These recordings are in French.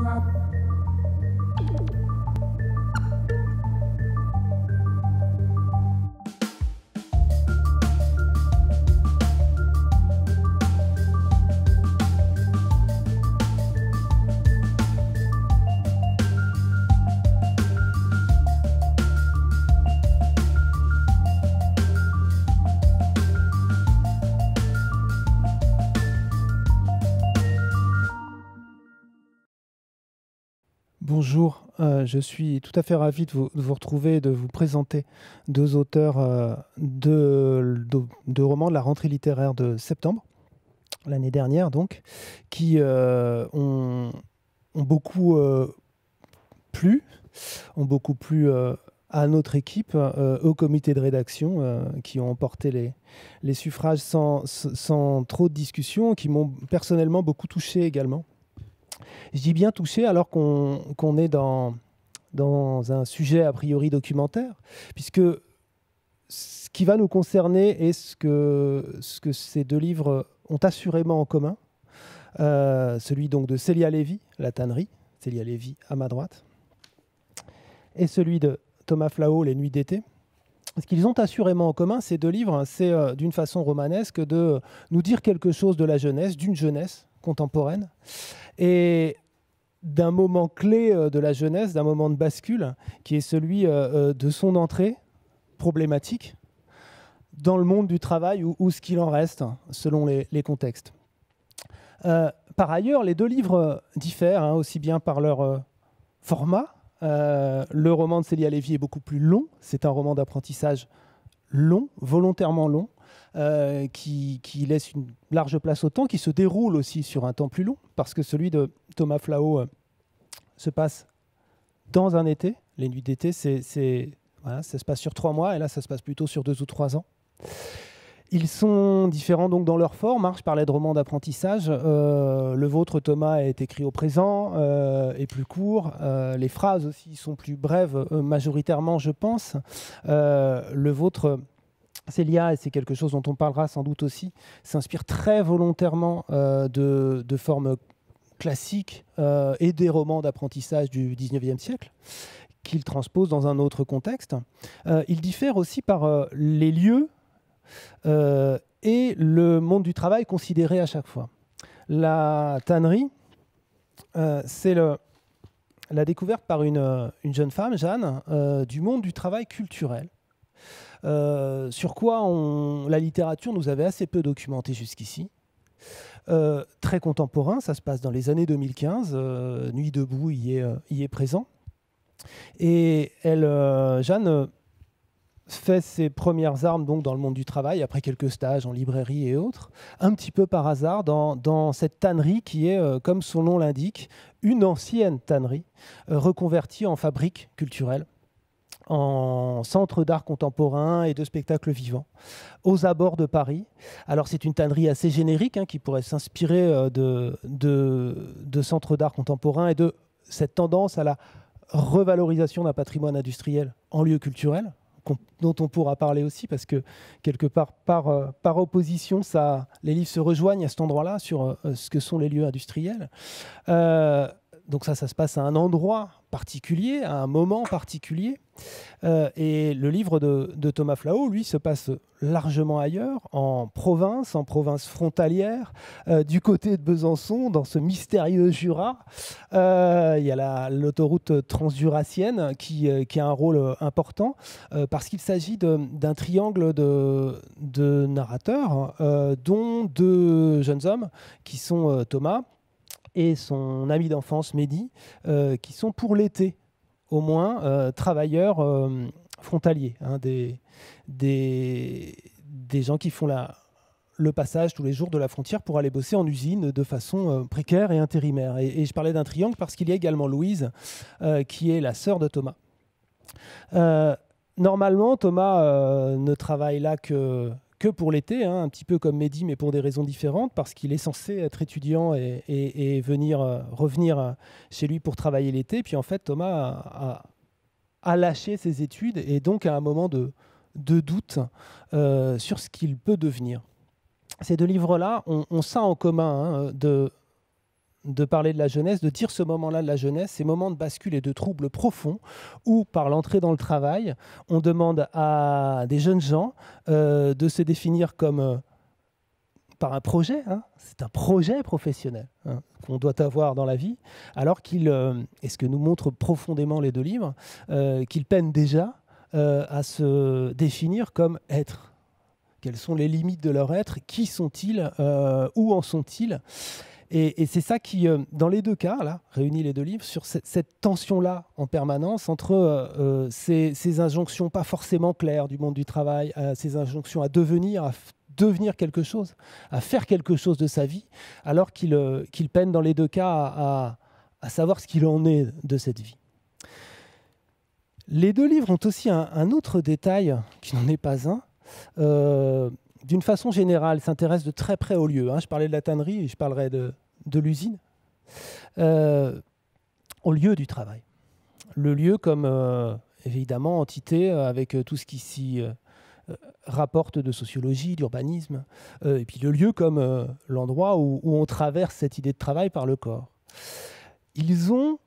Love. Bonjour, euh, je suis tout à fait ravi de vous, retrouver et de vous présenter deux auteurs euh, de, romans de la rentrée littéraire de septembre, l'année dernière donc, qui euh, ont, beaucoup plu, ont beaucoup plu à notre équipe, au comité de rédaction, qui ont emporté les, suffrages sans, trop de discussion, qui m'ont personnellement beaucoup touché également. Je dis bien touché alors qu'on est dans, un sujet a priori documentaire, puisque ce qui va nous concerner est ce que, ce que ces deux livres ont assurément en commun. Euh, celui donc de Célia Lévy, La tannerie, Célia Lévy à ma droite, et celui de Thomas Flao, Les nuits d'été. Ce qu'ils ont assurément en commun, ces deux livres, c'est euh, d'une façon romanesque de nous dire quelque chose de la jeunesse, d'une jeunesse contemporaine, et d'un moment clé euh, de la jeunesse, d'un moment de bascule, qui est celui euh, euh, de son entrée problématique dans le monde du travail ou, ce qu'il en reste, selon les, contextes. par ailleurs, les deux livres diffèrent, hein, aussi bien par leur format. le roman de Célia Lévy est beaucoup plus long. C'est un roman d'apprentissage long, volontairement long, qui, qui, laisse une large place au temps, qui se déroule aussi sur un temps plus long, parce que celui de Thomas Flao se passe dans un été. Les nuits d'été, c'est, voilà, ça se passe sur trois mois, et là, ça se passe plutôt sur deux ou trois ans. Ils sont différents donc dans leur forme. Hein. Je parlais de romans d'apprentissage. Euh, le vôtre, Thomas, est écrit au présent, euh, est plus court. Euh, les phrases aussi sont plus brèves, majoritairement, je pense. le vôtre, Célia, et c'est quelque chose dont on parlera sans doute aussi, s'inspire très volontairement de, de formes classiques euh, et des romans d'apprentissage du 19e siècle qu'il transpose dans un autre contexte. Euh, il diffère aussi par euh, les lieux et le monde du travail considéré à chaque fois. La tannerie, c'est la découverte par une jeune femme, Jeanne, du monde du travail culturel. Sur quoi la littérature nous avait assez peu documenté jusqu'ici. Euh, très contemporain, ça se passe dans les années 2015. Euh, Nuit debout y est, euh, présent. Et elle, Jeanne fait ses premières armes donc dans le monde du travail, après quelques stages en librairie et autres, un petit peu par hasard dans cette tannerie qui est, comme son nom l'indique, une ancienne tannerie reconvertie en fabrique culturelle en centre d'art contemporain et de spectacle vivant, aux abords de Paris. Alors c'est une tannerie assez générique hein, qui pourrait s'inspirer euh, de, de, centres d'art contemporain et de cette tendance à la revalorisation d'un patrimoine industriel en lieu culturel, dont on pourra parler aussi, parce que quelque part, par, euh, par opposition, ça, les livres se rejoignent à cet endroit-là sur euh, ce que sont les lieux industriels. donc ça, ça se passe à un endroit particulier, à un moment particulier. Euh, et le livre de, Thomas Flao, lui, se passe largement ailleurs, en province, en province frontalière, euh, du côté de Besançon, dans ce mystérieux Jura. Euh, il y a l'autoroute transjurassienne qui, qui, a un rôle important, parce qu'il s'agit d'un triangle de, de narrateurs, dont deux jeunes hommes, qui sont Thomas, et son ami d'enfance Mehdi, qui sont pour l'été au moins euh, travailleurs euh, frontaliers, hein, des, gens qui font le passage tous les jours de la frontière pour aller bosser en usine de façon euh, précaire et intérimaire. Et, je parlais d'un triangle parce qu'il y a également Louise, qui est la sœur de Thomas. normalement, Thomas ne travaille là que que pour l'été, hein, un petit peu comme Mehdi, mais pour des raisons différentes, parce qu'il est censé être étudiant et, venir euh, revenir euh, chez lui pour travailler l'été. Puis en fait, Thomas a, lâché ses études et donc à un moment de, doute euh, sur ce qu'il peut devenir. ces deux livres-là ont, ça en commun hein, de, de parler de la jeunesse, de dire ce moment-là de la jeunesse, ces moments de bascule et de troubles profonds, où par l'entrée dans le travail, on demande à des jeunes gens euh, de se définir comme euh, par un projet, hein. c'est un projet professionnel hein, qu'on doit avoir dans la vie, alors qu'il, euh, et ce que nous montrent profondément les deux livres, qu'ils peinent déjà à se définir comme être. Quelles sont les limites de leur être? Qui sont-ils? Où en sont-ils? Et, c'est ça qui, euh, dans les deux cas, là, réunit les deux livres, sur cette, tension-là en permanence entre euh, euh, ces, injonctions pas forcément claires du monde du travail, ces injonctions à devenir, à devenir quelque chose, à faire quelque chose de sa vie, alors qu'il peine dans les deux cas à, savoir ce qu'il en est de cette vie. Les deux livres ont aussi un, autre détail qui n'en est pas un d'une façon générale, s'intéresse de très près au lieu. Hein. Je parlais de la tannerie et je parlerai de, l'usine. Euh, au lieu du travail. Le lieu comme, euh, évidemment, entité euh, avec tout ce qui s'y rapporte de sociologie, d'urbanisme, et puis le lieu comme l'endroit où, on traverse cette idée de travail par le corps. Ils ont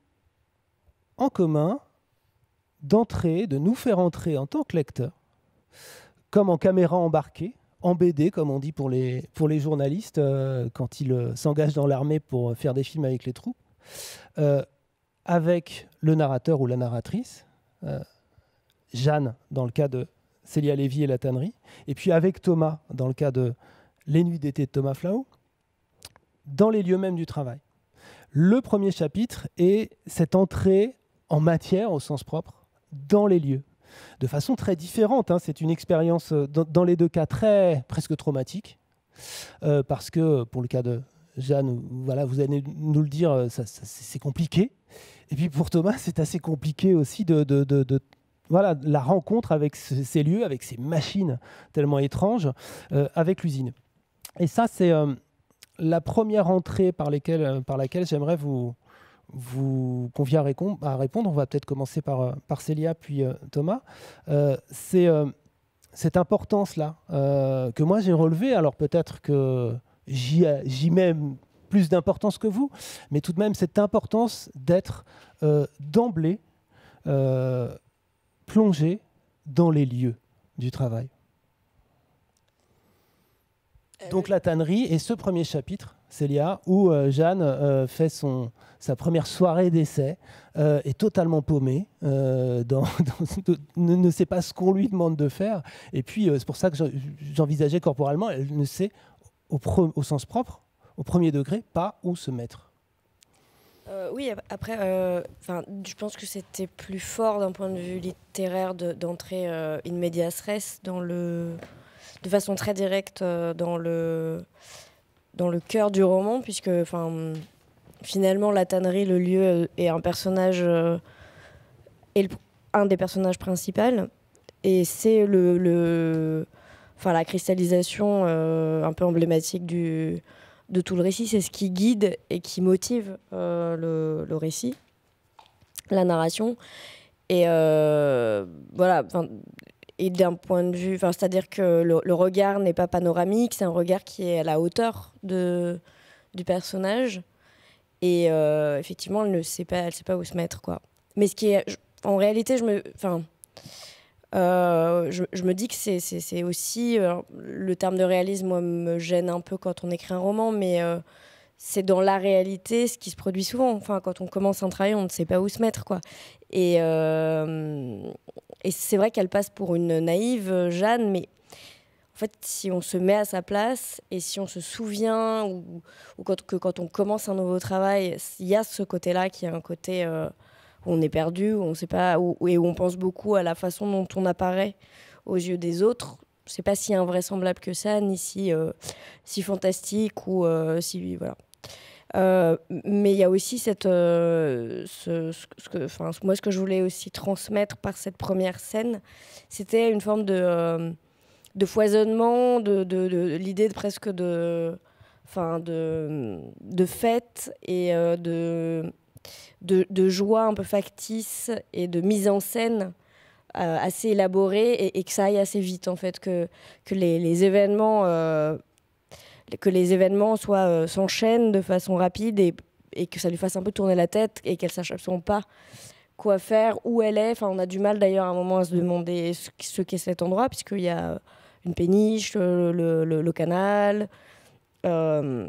en commun d'entrer, de nous faire entrer en tant que lecteurs, comme en caméra embarquée, en BD, comme on dit pour les, journalistes, euh, quand ils euh, s'engagent dans l'armée pour faire des films avec les troupes, euh, avec le narrateur ou la narratrice, Jeanne dans le cas de Célia Lévy et la tannerie, et puis avec Thomas dans le cas de Les Nuits d'été de Thomas Flau, dans les lieux mêmes du travail. Le premier chapitre est cette entrée en matière au sens propre dans les lieux de façon très différente. Hein. C'est une expérience, euh, dans, les deux cas, très presque traumatique. Euh, parce que pour le cas de Jeanne, voilà, vous allez nous le dire, euh, c'est compliqué. Et puis pour Thomas, c'est assez compliqué aussi de, voilà, la rencontre avec ces lieux, avec ces machines tellement étranges, avec l'usine. Et ça, c'est la première entrée par laquelle j'aimerais vous, vous convient à, répondre. On va peut-être commencer par, euh, Célia, puis euh, Thomas. Euh, c'est cette importance-là que moi j'ai relevée. Alors peut-être que j'y mets plus d'importance que vous, mais tout de même cette importance d'être d'emblée plongé dans les lieux du travail. Donc la tannerie et ce premier chapitre, Célia, où Jeanne fait son, sa première soirée d'essai, euh, est totalement paumée, euh, ne, sait pas ce qu'on lui demande de faire. Et puis, euh, c'est pour ça que j'envisageais corporellement, elle ne sait, au, sens propre, au premier degré, pas où se mettre. oui, après, je pense que c'était plus fort d'un point de vue littéraire d'entrer in medias res dans le, de façon très directe dans le dans cœur du roman, puisque finalement, la tannerie, le lieu, euh, est un personnage, euh, est un des personnages principaux. Et c'est le, la cristallisation euh, un peu emblématique de tout le récit. C'est ce qui guide et qui motive le, le, récit, la narration. Et voilà, et d'un point de vue, c'est-à-dire que le, regard n'est pas panoramique, c'est un regard qui est à la hauteur de, du personnage. Et euh, effectivement, elle ne sait pas, elle sait pas où se mettre, quoi. Mais ce qui est, en réalité, je me, euh, je, me dis que c'est aussi euh, le terme de réalisme, moi, me gêne un peu quand on écrit un roman, mais c'est dans la réalité ce qui se produit souvent. Enfin, quand on commence un travail, on ne sait pas où se mettre, quoi. Et, et c'est vrai qu'elle passe pour une naïve Jeanne, mais en fait, si on se met à sa place et si on se souvient ou, quand, que quand on commence un nouveau travail, il y a ce côté-là qui est un côté euh, où on est perdu, où on sait pas, où, et où on pense beaucoup à la façon dont on apparaît aux yeux des autres. C'est pas si invraisemblable que ça, ni si, euh, si fantastique ou euh, si voilà. Mais il y a aussi cette, ce, ce que, enfin, moi ce que je voulais aussi transmettre par cette première scène, c'était une forme de de foisonnement, de, de, l'idée presque de, enfin de, de fête et euh, de, de, joie un peu factice et de mise en scène euh, assez élaborée et, que ça aille assez vite en fait, que, que les, événements euh, que les événements soient s'enchaînent de façon rapide et, et, que ça lui fasse un peu tourner la tête et qu'elle sache absolument pas quoi faire, où elle est. Enfin, on a du mal d'ailleurs à un moment à se demander ce, qu'est cet endroit, puisqu'il y a une péniche, le, le, canal, euh,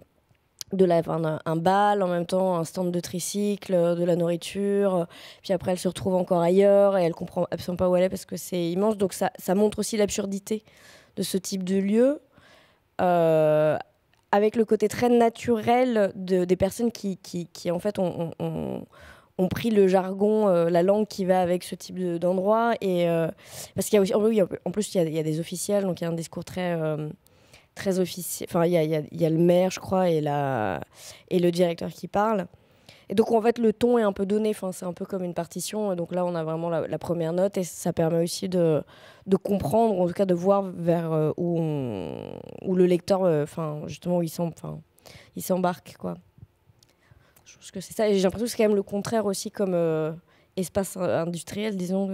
de la, un, bal en même temps, un stand de tricycle, de la nourriture. Puis après, elle se retrouve encore ailleurs et elle comprend absolument pas où elle est parce que c'est immense. Donc ça, ça montre aussi l'absurdité de ce type de lieu. Euh, avec le côté très naturel de, des personnes qui, qui, qui en fait, ont, ont pris le jargon, euh, la langue qui va avec ce type d'endroit. et euh, parce qu'il y a aussi, en plus, il y, a, des officiels, donc il y a un discours très, euh, très officiel. Enfin, il y a, y a, le maire, je crois, et, la, et le directeur qui parle. Et donc, en fait, le ton est un peu donné. Enfin, c'est un peu comme une partition. donc là, on a vraiment la, première note et ça permet aussi de, comprendre, en tout cas de voir vers où, où le lecteur, enfin, justement, où il s'embarque, quoi que c'est ça. Et j'ai l'impression que c'est quand même le contraire aussi comme euh, espace industriel, disons,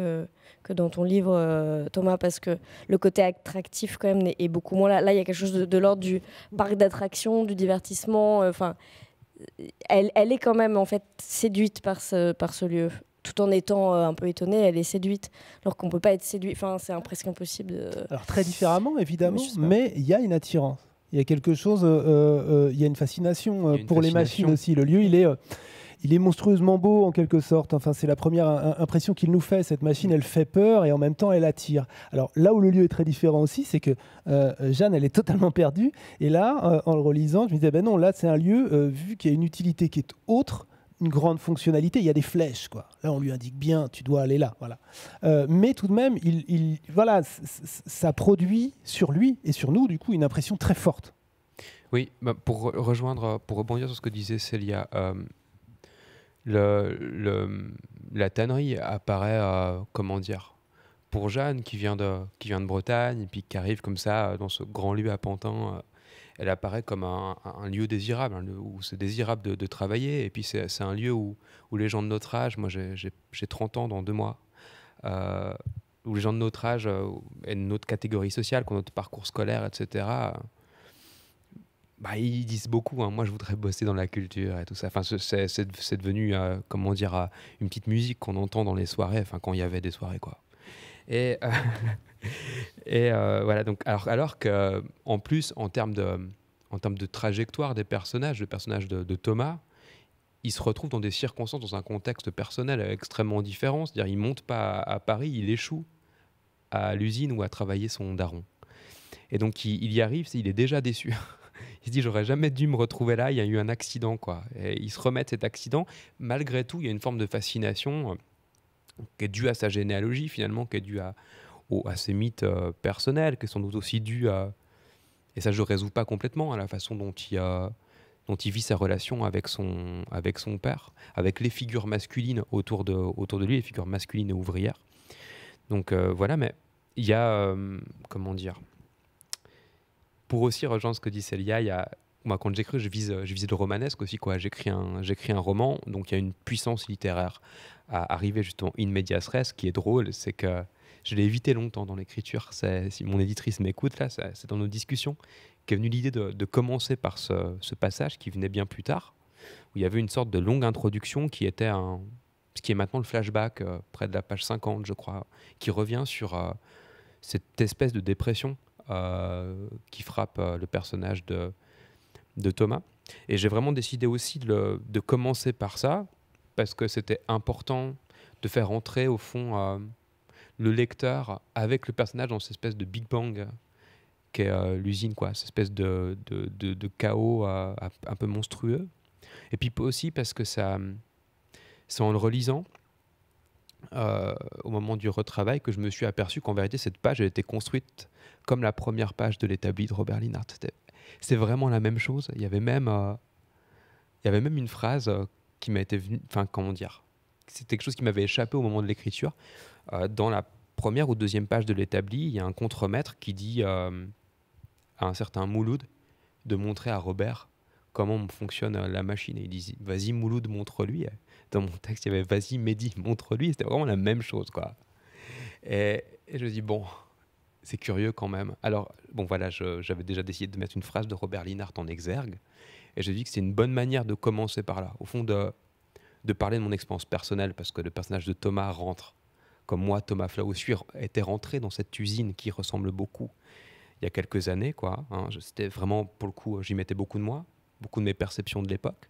que dans ton livre, euh, Thomas, parce que le côté attractif, quand même, est, beaucoup moins là. Là, il y a quelque chose de, l'ordre du parc d'attractions, du divertissement. Euh, enfin, elle, elle, est quand même, en fait, séduite par ce, par ce lieu. Tout en étant un peu étonnée, elle est séduite, alors qu'on ne peut pas être séduit. Enfin, c'est presque impossible. Alors, très différemment, évidemment, mais il y a une attirance. Il y a quelque chose, euh, euh, il y a une fascination euh, pour les machines aussi. Le lieu, il est, il est monstrueusement beau en quelque sorte. Enfin, c'est la première impression qu'il nous fait. Cette machine, elle fait peur et en même temps, elle attire. Alors là où le lieu est très différent aussi, c'est que Jeanne, elle est totalement perdue. Et là, en le relisant, je me disais, ben non, là, c'est un lieu, vu qu'il y a une utilité qui est autre, une grande fonctionnalité. Il y a des flèches, quoi. Là, on lui indique bien, tu dois aller là, voilà. Euh, mais tout de même, il, voilà, ça produit sur lui et sur nous, du coup, une impression très forte. Oui, bah, pour rejoindre, pour rebondir sur ce que disait Célia, euh, la tannerie apparaît, euh, comment dire, pour Jeanne qui vient de, qui vient de Bretagne et puis qui arrive comme ça dans ce grand lieu à Pantin elle apparaît comme un, lieu désirable, où c'est désirable de, travailler. Et puis c'est un lieu où, où, les gens de notre âge, moi j'ai 30 ans dans deux mois, euh, où les gens de notre âge euh, et de notre catégorie sociale, qui ont notre parcours scolaire, etc., bah, ils disent beaucoup. Hein. Moi, je voudrais bosser dans la culture et tout ça. Enfin, c'est devenu, euh, comment dire, une petite musique qu'on entend dans les soirées, enfin, quand il y avait des soirées, quoi. Et, et euh, voilà, donc, alors, alors qu'en plus, en termes, de, en termes de trajectoire des personnages, le personnage de, Thomas, il se retrouve dans des circonstances, dans un contexte personnel extrêmement différent. C'est-à-dire, il monte pas à, Paris, il échoue à l'usine ou à travailler son daron. Et donc, il, y arrive, il est déjà déçu. il se dit, j'aurais jamais dû me retrouver là, il y a eu un accident, quoi. Et il se remet de cet accident. Malgré tout, il y a une forme de fascination euh, qui est due à sa généalogie, finalement, qui est due à, ses mythes euh, personnels, qui sont aussi dus à, et ça je ne résous pas complètement, à la façon dont il, vit sa relation avec son, père, avec les figures masculines autour de, autour de lui, les figures masculines et ouvrières. Donc euh, voilà, mais il y a, comment dire, pour aussi rejoindre ce que dit Célia, il y a, moi quand j'écris, je vise, je vise le romanesque aussi, quoi. J'écris un, j'écris un roman, donc il y a une puissance littéraire à arriver justement in medias res, ce qui est drôle, c'est que je l'ai évité longtemps dans l'écriture. Si mon éditrice m'écoute, là, c'est dans nos discussions qu'est venue l'idée de, commencer par ce, passage qui venait bien plus tard, où il y avait une sorte de longue introduction qui était un, ce qui est maintenant le flashback, euh, près de la page 50, je crois, qui revient sur euh, cette espèce de dépression qui frappe le personnage de, de Thomas. Et j'ai vraiment décidé aussi de, de, commencer par ça, parce que c'était important de faire entrer, au fond, le lecteur avec le personnage dans cette espèce de Big Bang qu'est euh, l'usine, quoi, cette espèce de, de, chaos euh, un peu monstrueux. Et puis aussi parce que ça, c'est en le relisant, euh, au moment du retravail, que je me suis aperçu qu'en vérité, cette page, elle était construite comme la première page de l'établi de Robert Linhart. C'est vraiment la même chose. Il y avait même, il y avait même une phrase qui m'a été enfin, comment dire, c'était quelque chose qui m'avait échappé au moment de l'écriture. Euh, dans la première ou deuxième page de l'établi, il y a un contremaître qui dit euh, à un certain Mouloud de montrer à Robert comment fonctionne euh, la machine. Et il dit Vas-y, Mouloud, montre-lui. Dans mon texte, il y avait Vas-y, Mehdi, montre-lui. C'était vraiment la même chose. quoi. Et, je dis Bon, c'est curieux quand même. Alors, bon voilà, j'avais déjà décidé de mettre une phrase de Robert Linhart en exergue, et j'ai dit que c'est une bonne manière de commencer par là. Au fond, de, de parler de mon expérience personnelle, parce que le personnage de Thomas rentre, comme moi, Thomas Flaoussuy, était rentré dans cette usine qui ressemble beaucoup il y a quelques années. quoi. Hein. C'était vraiment, pour le coup, j'y mettais beaucoup de moi, beaucoup de mes perceptions de l'époque,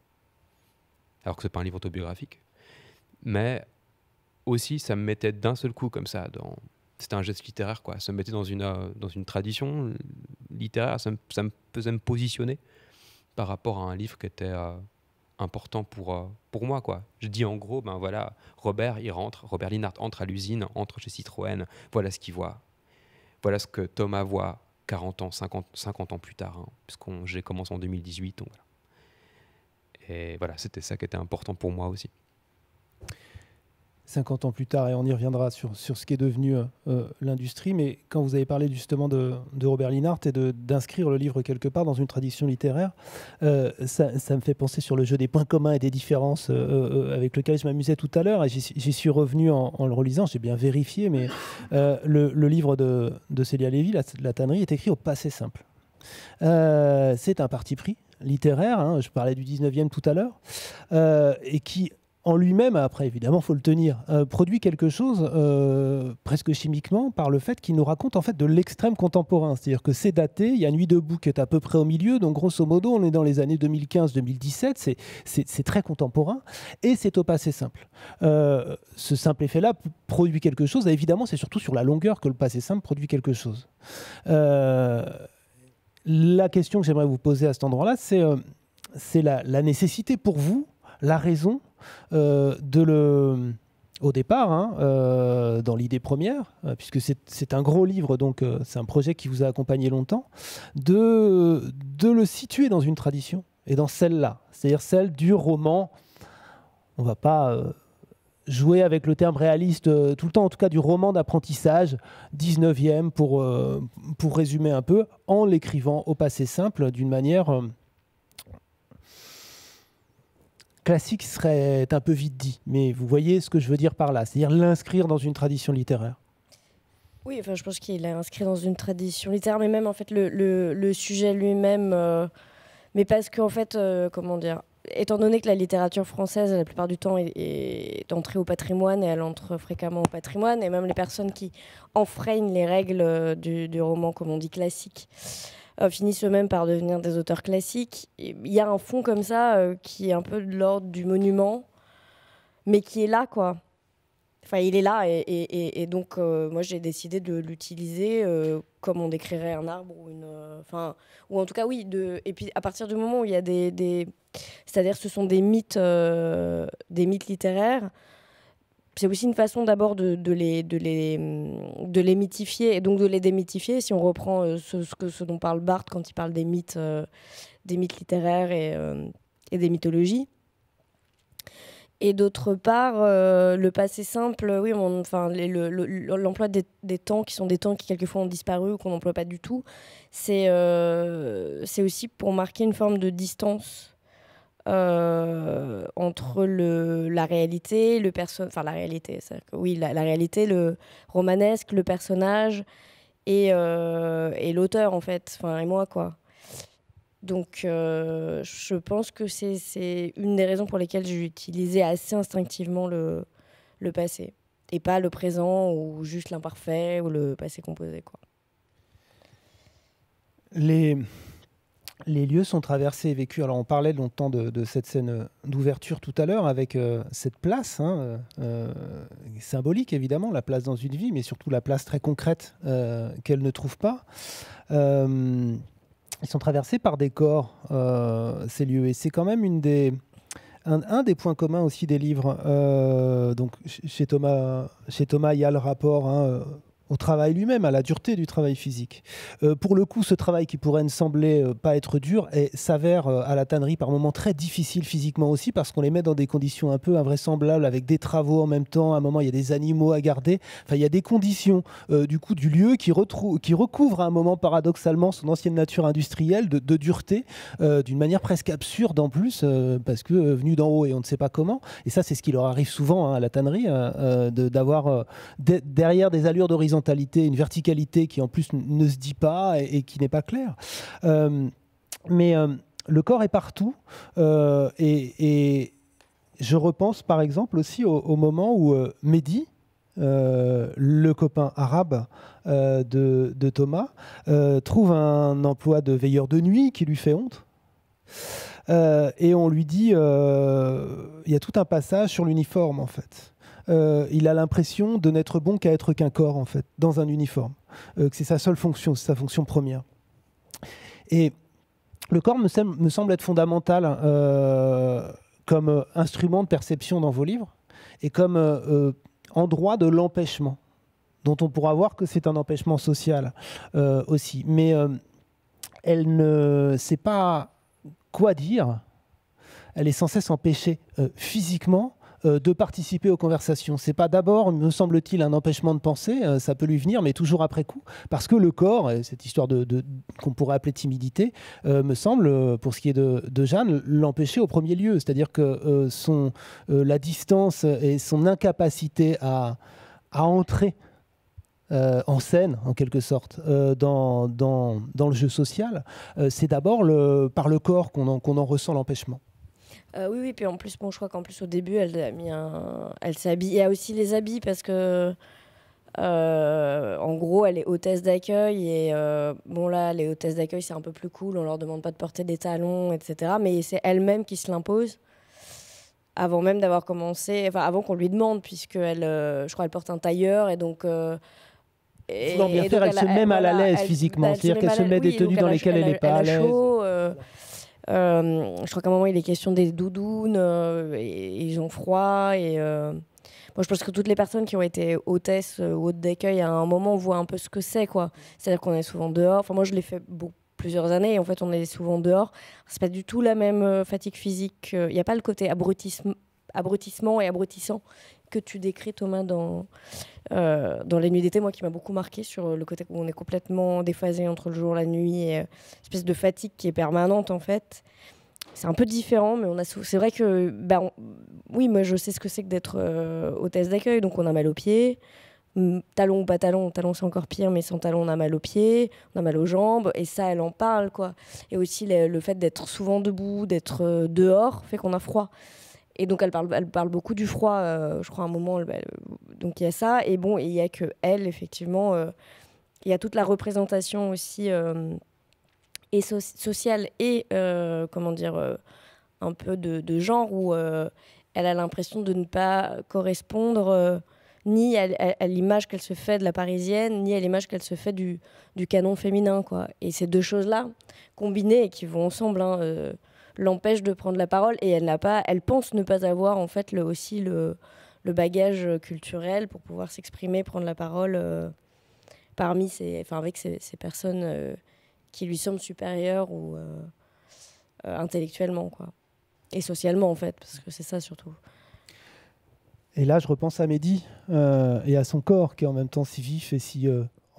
alors que ce n'est pas un livre autobiographique. Mais aussi, ça me mettait d'un seul coup comme ça dans... C'était un geste littéraire, quoi. Ça me mettait dans une, euh, dans une tradition littéraire, ça me, ça me, faisait me positionner par rapport à un livre qui était euh, important pour, euh, pour moi, quoi. Je dis en gros, ben voilà, Robert, il rentre, Robert Linhart entre à l'usine, entre chez Citroën, voilà ce qu'il voit. Voilà ce que Thomas voit 40 ans, 50, 50 ans plus tard, hein, puisque j'ai commencé en 2018. Donc voilà. Et voilà, c'était ça qui était important pour moi aussi. 50 ans plus tard, et on y reviendra sur, sur ce qui est devenu euh, euh, l'industrie, mais quand vous avez parlé justement de, de Robert Linhart et d'inscrire le livre quelque part dans une tradition littéraire, euh, ça, me fait penser sur le jeu des points communs et des différences avec lequel je m'amusais tout à l'heure, et j'y suis revenu en, le relisant, j'ai bien vérifié, mais le, le, livre de, de Célia Lévy, la, la, tannerie, est écrit au passé simple. C'est un parti pris littéraire, hein, je parlais du 19e tout à l'heure, et qui en lui-même, après évidemment, faut le tenir, euh, produit quelque chose euh, presque chimiquement par le fait qu'il nous raconte en fait de l'extrême contemporain. C'est-à-dire que c'est daté, il y a Nuit debout qui est à peu près au milieu, donc grosso modo, on est dans les années 2015-2017, c'est très contemporain et c'est au passé simple. Euh, ce simple effet-là produit quelque chose, et évidemment, c'est surtout sur la longueur que le passé simple produit quelque chose. La question que j'aimerais vous poser à cet endroit-là, c'est la, la nécessité pour vous, la raison euh, de le au départ, hein, euh, dans l'idée première, euh, puisque c'est un gros livre, donc c'est un projet qui vous a accompagné longtemps, de, de le situer dans une tradition, et dans celle-là, c'est-à-dire celle du roman. On va pas jouer avec le terme réaliste tout le temps, en tout cas du roman d'apprentissage, 19e, pour, pour résumer un peu, en l'écrivant au passé simple, d'une manière classique serait un peu vite dit, mais vous voyez ce que je veux dire par là, c'est-à-dire l'inscrire dans une tradition littéraire. Oui, enfin, je pense qu'il est inscrit dans une tradition littéraire, mais même en fait le, le, sujet lui-même, euh, mais parce qu'en fait, euh, comment dire, étant donné que la littérature française, la plupart du temps, est, entrée au patrimoine et elle entre fréquemment au patrimoine, et même les personnes qui enfreignent les règles euh, du, du roman, comme on dit, classique, euh, finissent eux-mêmes par devenir des auteurs classiques. Il y a un fond comme ça euh, qui est un peu de l'ordre du monument, mais qui est là, quoi. Enfin, il est là, et, donc euh, moi j'ai décidé de l'utiliser comme on décrirait un arbre ou une, enfin, ou en tout cas oui. Et puis à partir du moment où il y a des, c'est-à-dire ce sont des mythes, des mythes littéraires c'est aussi une façon d'abord de, les, de, les, de les mythifier et donc de les démythifier. Si on reprend euh, ce, que, ce dont parle Barthes quand il parle des mythes, euh, des mythes littéraires euh, et, des mythologies. Et d'autre part, le passé simple, oui, enfin, l'emploi des, temps qui sont des temps qui quelquefois ont disparu ou qu'on n'emploie pas du tout, c'est c'est aussi pour marquer une forme de distance euh, entre le, la réalité, le enfin la réalité, oui, la, réalité, le romanesque, le personnage et, euh, et l'auteur en fait, enfin et moi quoi. Donc euh, je pense que c'est une des raisons pour lesquelles j'ai utilisé assez instinctivement le, passé et pas le présent ou juste l'imparfait ou le passé composé quoi. Les lieux sont traversés et vécus. Alors, on parlait longtemps de, cette scène d'ouverture tout à l'heure avec euh, cette place, hein, euh, symbolique évidemment, la place dans une vie, mais surtout la place très concrète qu'elle ne trouve pas. Ils sont traversés par des corps, ces lieux, et c'est quand même une des, un, des points communs aussi des livres. donc, chez Thomas, chez Thomas, il y a le rapport. Hein, au travail lui-même, à la dureté du travail physique. Euh, pour le coup, ce travail qui pourrait ne sembler euh, pas être dur s'avère euh, à la tannerie par moments très difficile physiquement aussi parce qu'on les met dans des conditions un peu invraisemblables avec des travaux en même temps. À un moment, il y a des animaux à garder. Enfin, il y a des conditions du coup du lieu qui, qui recouvrent à un moment paradoxalement son ancienne nature industrielle de, dureté d'une manière presque absurde en plus parce que venu d'en haut et on ne sait pas comment. Et ça, c'est ce qui leur arrive souvent hein, à la tannerie d'avoir derrière des allures d'horizon une verticalité qui en plus ne se dit pas et, qui n'est pas claire. mais le corps est partout et, je repense par exemple aussi au, moment où Mehdi, le copain arabe de, Thomas, trouve un emploi de veilleur de nuit qui lui fait honte. Euh, et on lui dit, euh, il y a tout un passage sur l'uniforme en fait. Euh, il a l'impression de n'être bon qu'à être qu'un corps en fait, dans un uniforme, que c'est sa seule fonction, c'est sa fonction première. Et le corps me, me semble être fondamental comme instrument de perception dans vos livres et comme endroit de l'empêchement, dont on pourra voir que c'est un empêchement social aussi. Mais elle ne, c'est pas quoi dire, elle est sans cesse empêchée euh, physiquement euh, de participer aux conversations. C'est pas d'abord, me semble-t-il, un empêchement de penser, euh, ça peut lui venir, mais toujours après coup, parce que le corps, cette histoire de, qu'on pourrait appeler timidité, me semble, pour ce qui est de, Jeanne, l'empêcher au premier lieu. C'est-à-dire que son, la distance et son incapacité à, à entrer euh, en scène, en quelque sorte, euh, dans, dans, dans, le jeu social, euh, c'est d'abord par le corps qu'on en, qu'on en ressent l'empêchement. Oui, oui, puis en plus, bon, je crois qu'en plus au début, elle a mis un... elle s'habille. Il y a aussi les habits parce que, en gros, elle est hôtesse d'accueil et bon là, les hôtesses d'accueil, c'est un peu plus cool. On leur demande pas de porter des talons, etc. Mais c'est elle-même qui se l'impose avant même d'avoir commencé, enfin avant qu'on lui demande, puisque elle, je crois, elle porte un tailleur et donc Voulant bien faire, elle, se met mal à l'aise physiquement. C'est-à-dire qu'elle se met des tenues dans lesquelles elle n'est pas à l'aise. Euh, euh, je crois qu'à un moment, il est question des doudounes, euh, et, ils ont froid. Et, moi, je pense que toutes les personnes qui ont été hôtesses ou hôtes d'accueil, à un moment, voient un peu ce que c'est. C'est-à-dire qu'on est souvent dehors. Enfin, moi, je l'ai fait plusieurs années, et en fait, on est souvent dehors. C'est pas du tout la même fatigue physique. Il n'y a pas le côté abrutissement et abrutissant que tu décris, Thomas, dans, euh, dans Les Nuits d'été, moi qui m'a beaucoup marqué sur le côté où on est complètement déphasé entre le jour la nuit, euh, espèce de fatigue qui est permanente en fait. C'est un peu différent, mais on a c'est vrai que ben, oui, moi je sais ce que c'est que d'être euh, hôtesse d'accueil, donc on a mal aux pieds. Talon ou pas talon, talon c'est encore pire, mais sans talon on a mal aux pieds, on a mal aux jambes, et ça elle en parle quoi. Et aussi le fait d'être souvent debout, d'être dehors, fait qu'on a froid. Et donc elle parle, elle parle beaucoup du froid, euh, je crois à un moment. donc il y a ça. Et bon, il y a que elle, effectivement. Euh, il y a toute la représentation aussi euh, et sociale et comment dire un peu de, genre où elle a l'impression de ne pas correspondre ni à, l'image qu'elle se fait de la parisienne, ni à l'image qu'elle se fait du, du, canon féminin. Quoi. Et ces deux choses-là, combinées et qui vont ensemble, hein, l'empêche de prendre la parole et elle n'a pas, elle pense ne pas avoir en fait aussi le, le bagage culturel pour pouvoir s'exprimer, prendre la parole euh, parmi ces, enfin avec ces, ces personnes euh, qui lui semblent supérieures ou euh, intellectuellement quoi et socialement en fait parce que c'est ça surtout. Et là, je repense à Mehdi et à son corps qui est en même temps si vif et si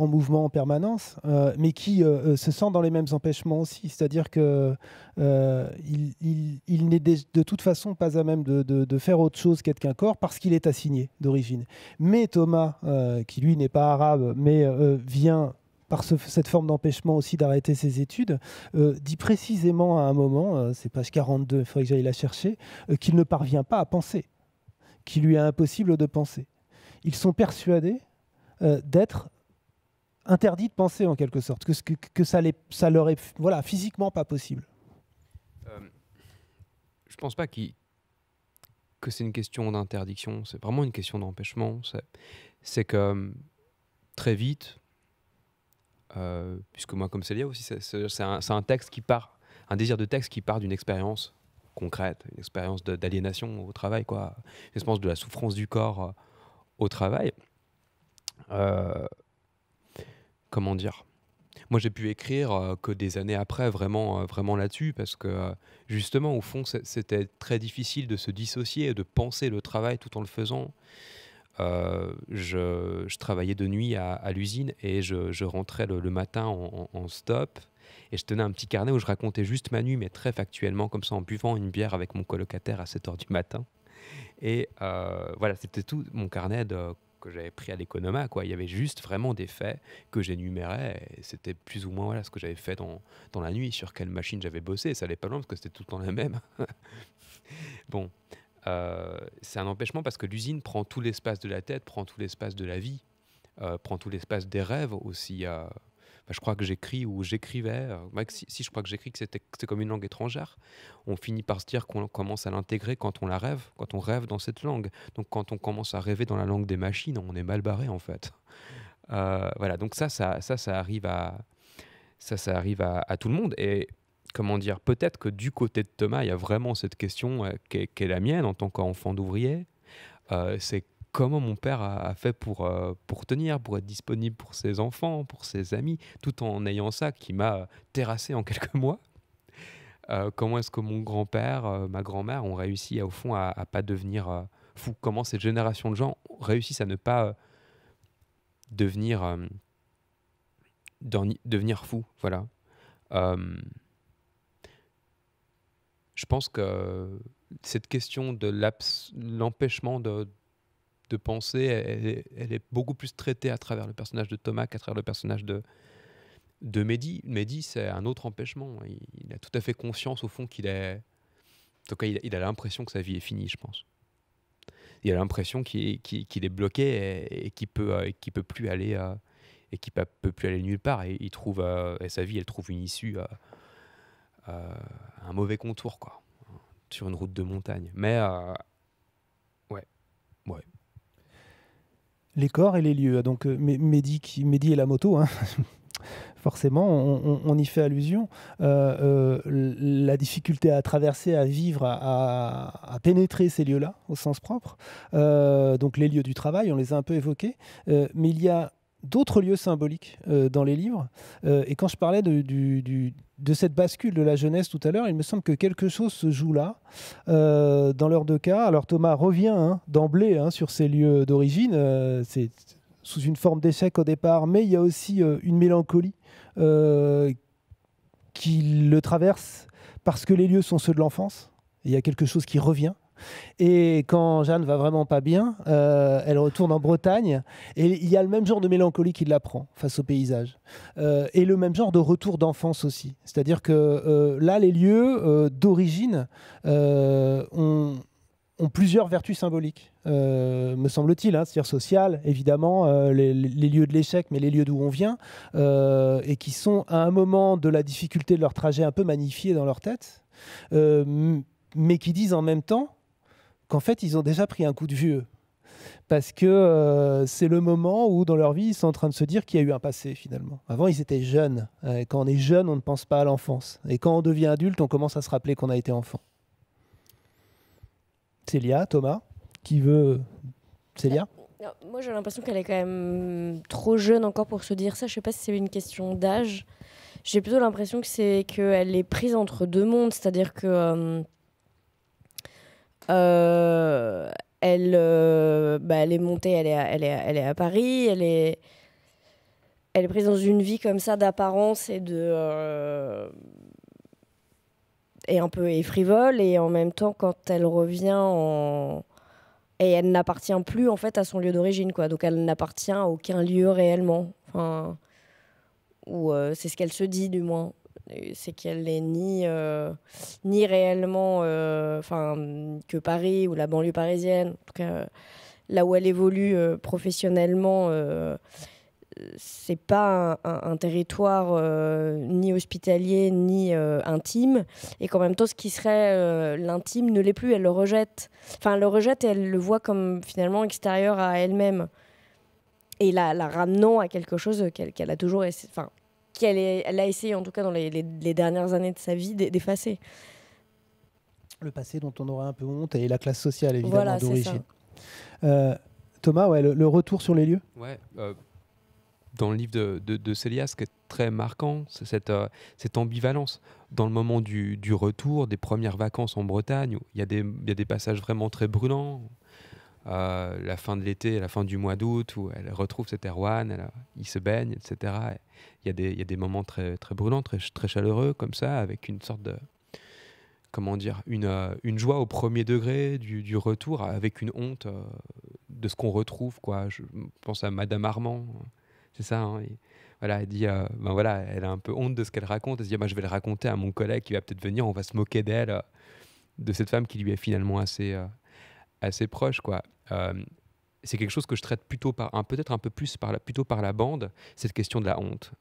en mouvement en permanence, euh, mais qui euh, euh, se sent dans les mêmes empêchements aussi. C'est-à-dire que il, n'est de toute façon pas à même de, faire autre chose qu'être qu'un corps parce qu'il est assigné d'origine. Mais Thomas, qui lui n'est pas arabe, mais vient par cette forme d'empêchement aussi d'arrêter ses études, dit précisément à un moment, c'est page 42, il faudrait que j'aille la chercher, qu'il ne parvient pas à penser, qu'il lui est impossible de penser. Ils sont persuadés d'être interdit de penser en quelque sorte, que, que, ça, les, ça leur est voilà, physiquement pas possible. Euh, je pense pas que c'est une question d'interdiction, c'est vraiment une question d'empêchement. C'est que très vite, euh, puisque moi comme Célia aussi, c'est un, un, texte qui part, un désir de texte qui part d'une expérience concrète, une expérience d'aliénation au travail, quoi, une expérience de la souffrance du corps euh, au travail. Comment dire moi, j'ai pu écrire euh, que des années après, vraiment, euh, vraiment là-dessus, parce que euh, justement, au fond, c'était très difficile de se dissocier et de penser le travail tout en le faisant. Je, travaillais de nuit à, l'usine et je, rentrais le, matin en, stop et je tenais un petit carnet où je racontais juste ma nuit, mais très factuellement, comme ça, en buvant une bière avec mon colocataire à 7 h du matin. Et voilà, c'était tout mon carnet de que j'avais pris à l'économa. Quoi. Il y avait juste vraiment des faits que j'énumérais. C'était plus ou moins voilà, ce que j'avais fait dans, dans la nuit, sur quelle machine j'avais bossé. Ça allait pas loin parce que c'était tout le temps la même. bon, euh, c'est un empêchement parce que l'usine prend tout l'espace de la tête, prend tout l'espace de la vie, euh, prend tout l'espace des rêves aussi. Euh, bah, je crois que j'écris ou j'écrivais, si, je crois que j'écris que c'était comme une langue étrangère, on finit par se dire qu'on commence à l'intégrer quand on la rêve, quand on rêve dans cette langue. Donc quand on commence à rêver dans la langue des machines, on est mal barré en fait. voilà, donc ça, ça, ça, arrive à, ça, ça arrive à, tout le monde. Et comment dire, peut-être que du côté de Thomas, il y a vraiment cette question euh, qui, est, la mienne en tant qu'enfant d'ouvrier. Euh, c'est comment mon père a, fait pour, euh, pour tenir, pour être disponible pour ses enfants, pour ses amis, tout en ayant ça qui m'a terrassé en quelques mois. comment est-ce que mon grand-père, ma grand-mère ont réussi au fond à, ne pas devenir fou Comment cette génération de gens réussissent à ne pas devenir, devenir fou Voilà. Je pense que cette question de l'empêchement de, de penser, elle, est beaucoup plus traitée à travers le personnage de Thomas qu'à travers le personnage de, de Mehdi. Mehdi, c'est un autre empêchement. Il, a tout à fait conscience, au fond, qu'il est. En tout cas, il, a l'impression que sa vie est finie, je pense. Il a l'impression qu'il est bloqué et, qu'il peut, euh, qui peut plus aller. Euh, et qu'il peut, peut plus aller nulle part. Et, il trouve, euh, et sa vie, elle trouve une issue euh, un mauvais contour, quoi, sur une route de montagne. Mais euh, ouais, ouais. Les corps et les lieux. Donc euh, Mehdi, et la moto. Hein. forcément, on, y fait allusion. la difficulté à traverser, à vivre, à, pénétrer ces lieux-là, au sens propre. donc les lieux du travail, on les a un peu évoqués. mais il y a d'autres lieux symboliques dans les livres. et quand je parlais de, cette bascule de la jeunesse tout à l'heure, il me semble que quelque chose se joue là, euh, dans leurs deux cas. Alors Thomas revient hein, d'emblée hein, sur ces lieux d'origine, euh, c'est sous une forme d'échec au départ, mais il y a aussi euh, une mélancolie qui le traverse parce que les lieux sont ceux de l'enfance. Il y a quelque chose qui revient. Et quand Jeanne va vraiment pas bien, euh, elle retourne en Bretagne et il y a le même genre de mélancolie qui la prend face au paysage. Euh, et le même genre de retour d'enfance aussi. C'est-à-dire que euh, là, les lieux d'origine ont, plusieurs vertus symboliques, me semble-t-il, hein, c'est-à-dire sociales, évidemment, les, lieux de l'échec, mais les lieux d'où on vient, et qui sont à un moment de la difficulté de leur trajet un peu magnifiés dans leur tête, mais qui disent en même temps, qu'en fait, ils ont déjà pris un coup de vieux. Parce que euh, c'est le moment où, dans leur vie, ils sont en train de se dire qu'il y a eu un passé, finalement. Avant, ils étaient jeunes. Et quand on est jeune, on ne pense pas à l'enfance. Et quand on devient adulte, on commence à se rappeler qu'on a été enfant. Célia, Thomas, qui veut. Célia? Euh, Moi, j'ai l'impression qu'elle est quand même trop jeune encore pour se dire ça. Je ne sais pas si c'est une question d'âge. J'ai plutôt l'impression que c'est qu'elle est prise entre deux mondes. C'est-à-dire que. Euh, euh, elle, euh, bah, elle est montée, elle est, à, elle, est, elle est à Paris, elle est, elle est prise dans une vie comme ça d'apparence et de euh, et un peu et frivole et en même temps quand elle revient en et elle n'appartient plus en fait à son lieu d'origine quoi. Donc elle n'appartient à aucun lieu réellement. Enfin ou c'est ce qu'elle se dit du moins c'est qu'elle n'est ni, euh, ni réellement euh, que Paris ou la banlieue parisienne. En tout cas, là où elle évolue euh, professionnellement, c'est pas un, territoire ni hospitalier ni intime. Et qu'en même temps, ce qui serait l'intime ne l'est plus. Elle le rejette. Enfin, elle le rejette et elle le voit comme finalement extérieur à elle-même. Et la, ramenant à quelque chose qu'elle a toujours. Enfin, qu'elle elle a essayé, en tout cas dans les, dernières années de sa vie, d'effacer. Le passé dont on aurait un peu honte et la classe sociale, évidemment, d'origine. Euh, Thomas, ouais, le, retour sur les lieux? Ouais. Euh, dans le livre de, de, Célia, ce qui est très marquant, c'est cette, euh, cette, ambivalence. Dans le moment du, du, retour, des premières vacances en Bretagne, il y, a des, il y a des passages vraiment très brûlants, euh, la fin de l'été, la fin du mois d'août, où elle retrouve cet Erwan, elle, il se baigne, etc. Il y, a des, moments très, brûlants, très, chaleureux, comme ça, avec une sorte de. Comment dire Une, euh, joie au premier degré du, retour, avec une honte euh, de ce qu'on retrouve. Quoi. Je pense à Madame Armand, c'est ça. Hein, voilà, elle dit, ben voilà, elle a un peu honte de ce qu'elle raconte. Elle se dit, je vais le raconter à mon collègue qui va peut-être venir, on va se moquer d'elle, de cette femme qui lui est finalement assez, assez proche, quoi. c'est quelque chose que je traite plutôt par, peut-être un peu plus par la, plutôt par la bande, cette question de la honte.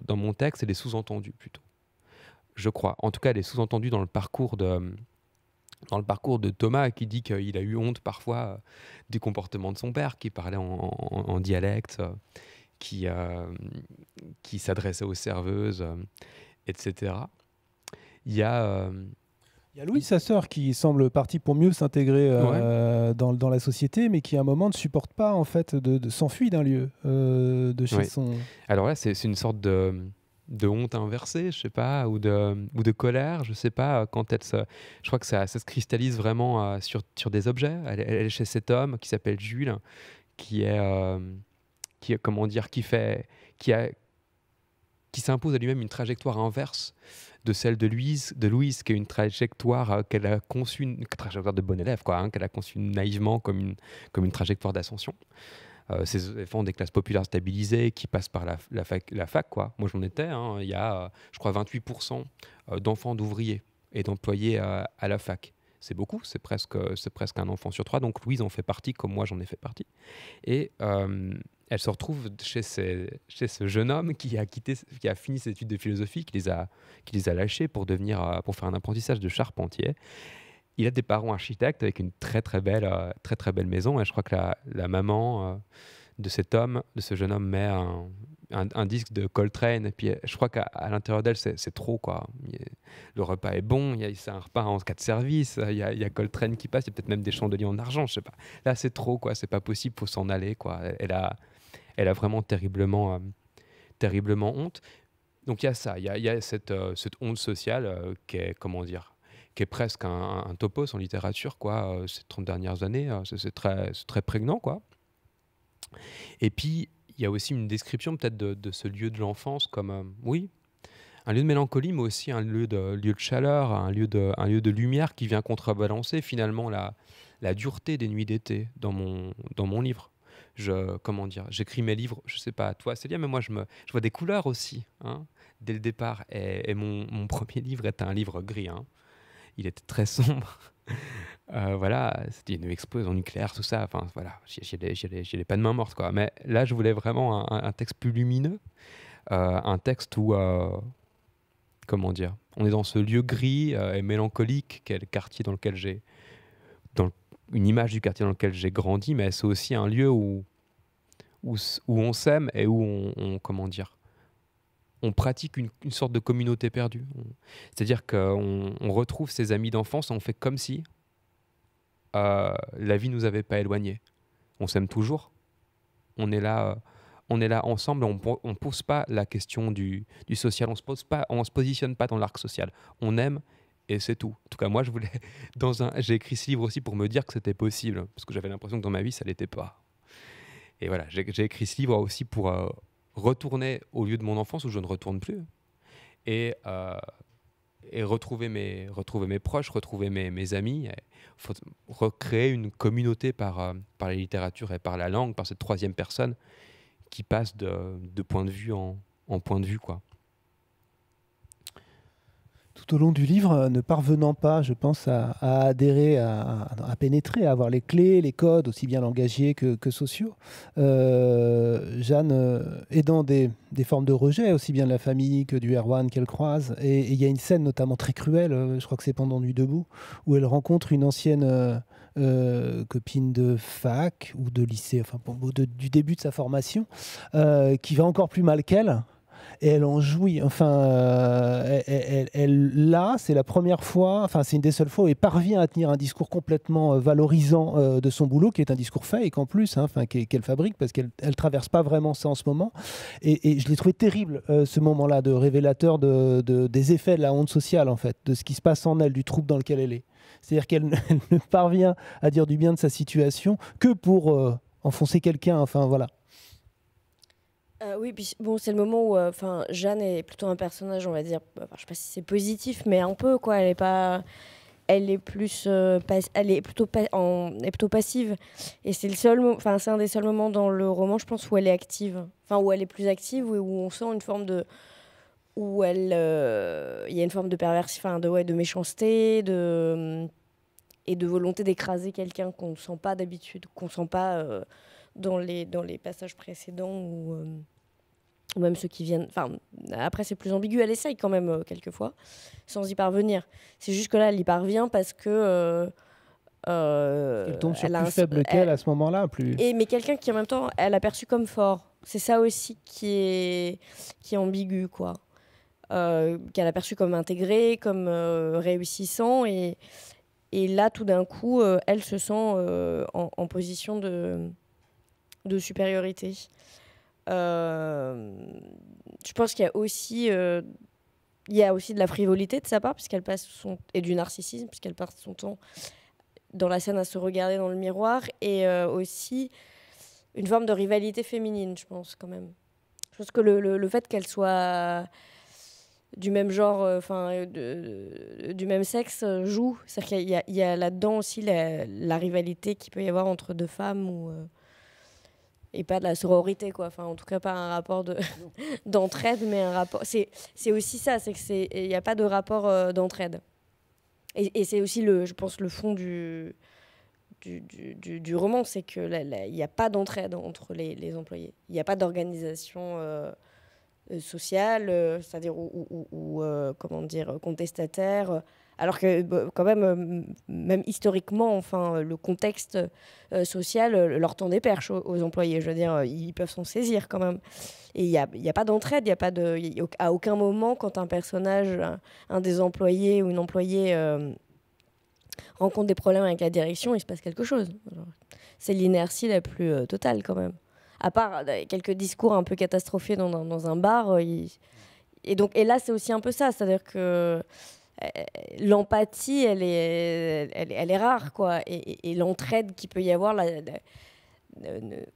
dans mon texte, elle est sous-entendue plutôt, je crois. En tout cas, elle est sous-entendue dans le parcours de dans le parcours de Thomas qui dit qu'il a eu honte parfois du comportement de son père qui parlait en dialecte qui, euh, qui s'adressait aux serveuses, euh, etc. Il y a. Euh, il y a Louis, sa sœur, qui semble partie pour mieux s'intégrer dans, dans, la société, mais qui à un moment ne supporte pas en fait de, s'enfuir d'un lieu de chez son. Alors là, c'est une sorte de, de honte inversée, je sais pas, ou de, ou de colère, je sais pas, quand elle se, je crois que ça, ça se cristallise vraiment sur, sur des objets. Elle, elle, est chez cet homme qui s'appelle Jules, qui est, qui, comment dire, qui fait, qui a, qui s'impose à lui-même une trajectoire inverse de celle de Louise, de Louise qui est une trajectoire euh, qu'elle a conçue, une trajectoire de bon élève, hein, qu'elle a conçue naïvement comme une, comme une trajectoire d'ascension. Euh, ces enfants des classes populaires stabilisées qui passent par la, fac, la fac, quoi. Moi, j'en étais. Hein. il y a, euh, je crois, 28% d'enfants d'ouvriers et d'employés à, la fac c'est beaucoup, c'est presque, presque un enfant sur trois. Donc Louise en fait partie, comme moi j'en ai fait partie. Et elle se retrouve chez, ce jeune homme qui a, quitté, qui a fini ses études de philosophie, qui les a, lâchés pour, devenir, euh, pour faire un apprentissage de charpentier. Il a des parents architectes avec une très très belle, euh, très, très belle maison. Et je crois que la, maman euh, de cet homme, de ce jeune homme, met un, disque de Coltrane. Et puis je crois qu'à l'intérieur d'elle, c'est trop. quoi. Le repas est bon, c'est un repas en cas de service. Il y, a, il Coltrane qui passe, il y a peut-être même des chandeliers en argent, je sais pas. Là, c'est trop, quoi. C'est pas possible, faut s'en aller, quoi. Elle a, elle a vraiment terriblement, euh, terriblement honte. Donc il y a ça, il y a, cette, euh, cette, honte sociale euh, qui est, comment dire, qui est presque un, topos en littérature, quoi, ces 30 dernières années. c'est très, très prégnant, quoi. Et puis, il y a aussi une description peut-être de, ce lieu de l'enfance comme, oui, un lieu de mélancolie, mais aussi un lieu de, chaleur, un lieu de, lumière qui vient contrebalancer finalement la, dureté des nuits d'été dans mon livre je comment dire, j'écris mes livres, je sais pas toi Célia, mais moi je vois des couleurs aussi, hein, dès le départ. Et, mon, premier livre est un livre gris. Hein. Il était très sombre. Euh, voilà, c'était une explosion nucléaire, tout ça. Enfin voilà, j'ai pas de main morte quoi. Mais là, je voulais vraiment un, texte plus lumineux, euh, un texte où euh, comment dire, on est dans ce lieu gris et mélancolique qu'est le quartier dans lequel j'ai dans une image du quartier dans lequel j'ai grandi, mais c'est aussi un lieu où, où, on s'aime et où on, comment dire, on pratique une, sorte de communauté perdue. C'est-à-dire qu'on on retrouve ses amis d'enfance, on fait comme si euh, la vie nous avait pas éloignés. On s'aime toujours. On est là, euh, on est là ensemble. On ne pose pas la question du, du social. On se pose pas, on se positionne pas dans l'arc social. On aime et c'est tout. En tout cas, moi, je voulais, dans un, j'ai écrit ce livre aussi pour me dire que c'était possible, parce que j'avais l'impression que dans ma vie, ça l'était pas. Et voilà, j'ai, écrit ce livre aussi pour euh, retourner au lieu de mon enfance où je ne retourne plus, et, euh, et retrouver mes, retrouver mes proches, retrouver mes, mes amis, recréer une communauté par, euh, par la littérature et par la langue, par cette troisième personne qui passe de, de point de vue en, en point de vue, quoi tout au long du livre, euh, ne parvenant pas, je pense, à, adhérer, à, pénétrer, à avoir les clés, les codes, aussi bien langagiers que, sociaux. Euh, Jeanne euh, est dans des, formes de rejet, aussi bien de la famille que du Erwan qu'elle croise. Et il y a une scène notamment très cruelle, je crois que c'est pendant Nuit debout, où elle rencontre une ancienne copine de fac ou de lycée, enfin du début de sa formation, qui va encore plus mal qu'elle et elle en jouit. Enfin, euh, elle, là, c'est la première fois, enfin, c'est une des seules fois où elle parvient à tenir un discours complètement euh, valorisant euh, de son boulot, qui est un discours fake en plus, hein, enfin, qu'elle fabrique parce qu'elle elle traverse pas vraiment ça en ce moment. Et, je l'ai trouvé terrible ce moment-là de révélateur de, des effets de la honte sociale en fait, de ce qui se passe en elle, du trouble dans lequel elle est. C'est-à-dire qu'elle ne parvient à dire du bien de sa situation que pour enfoncer quelqu'un. Enfin voilà. Euh, oui, bon, c'est le moment où, euh, enfin, Jeanne est plutôt un personnage, on va dire, je sais pas si c'est positif, mais un peu quoi. Elle est pas, elle est plus, elle est plutôt, est plutôt passive. Et c'est enfin un des seuls moments dans le roman, je pense, où elle est active. Enfin où elle est plus active, où, où on sent une forme de, où elle, il y a une forme de enfin de de méchanceté, de et de volonté d'écraser quelqu'un qu'on ne sent pas d'habitude, qu'on ne sent pas dans les dans les passages précédents ou ou même ceux qui viennent. Enfin, après, c'est plus ambigu. Elle essaye quand même, euh, quelquefois, sans y parvenir. C'est juste que là, elle y parvient parce que. Euh, euh elle tombe sur plus faible qu'elle à ce moment-là. Plus... Et, mais quelqu'un qui, en même temps, elle a perçu comme fort. C'est ça aussi qui est, qui est ambigu, quoi. Euh, qu'elle a perçu comme intégré, comme réussissant. Et, et là, tout d'un coup, elle se sent en, en, position de, de supériorité. Euh, je pense qu'il y a aussi euh, il y a aussi de la frivolité de sa part puisqu'elle passe son et du narcissisme puisqu'elle passe son temps dans la scène à se regarder dans le miroir et euh, aussi une forme de rivalité féminine je pense quand même je pense que le, le, fait qu'elle soit du même genre enfin du même sexe joue c'est qu'il y a, y a là-dedans aussi la, la, rivalité qu'il peut y avoir entre deux femmes ou et pas de la sororité quoi. Enfin en tout cas pas un rapport de d'entraide mais un rapport c'est c'est aussi ça c'est que c'est il n'y a pas de rapport euh, d'entraide. Et, et c'est aussi le je pense le fond du du, du, du roman c'est que il n'y a pas d'entraide entre les, les employés. Il n'y a pas d'organisation euh, euh, sociale c'est-à-dire ou, ou, ou comment dire contestataire alors que bah, quand même, euh, même historiquement, enfin, le contexte euh, social euh, leur tend des perches aux, employés. Je veux dire, ils peuvent s'en saisir quand même. Et il n'y a, a, pas d'entraide, il y a pas de, à aucun moment, quand un personnage, un, des employés ou une employée rencontre des problèmes avec la direction, il se passe quelque chose. C'est l'inertie la plus totale quand même. À part quelques discours un peu catastrophés dans, un bar. Et, donc, et là, c'est aussi un peu ça. C'est-à-dire que euh, l'empathie, elle est, elle, est rare, quoi. Et, l'entraide qu'il peut y avoir,